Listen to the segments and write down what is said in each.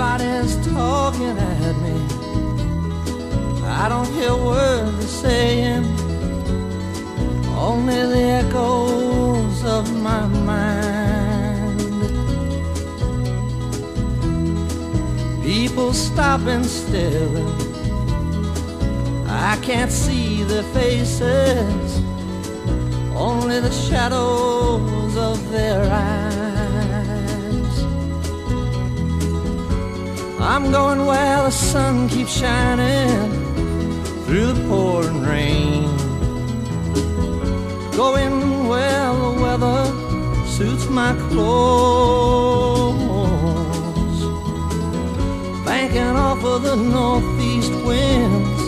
Everybody's talking at me. I don't hear words they're saying, only the echoes of my mind. People stop and stare. I can't see their faces, only the shadows of their eyes. I'm going where the sun keeps shining through the pouring rain. Going where the weather suits my clothes. Banking off of the northeast winds,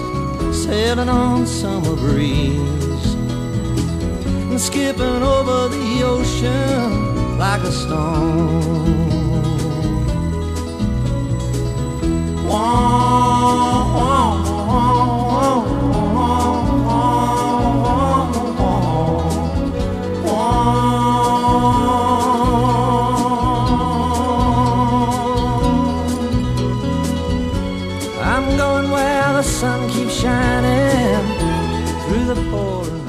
sailing on summer breeze. And skipping over the ocean like a stone. sun keeps shining through the pouring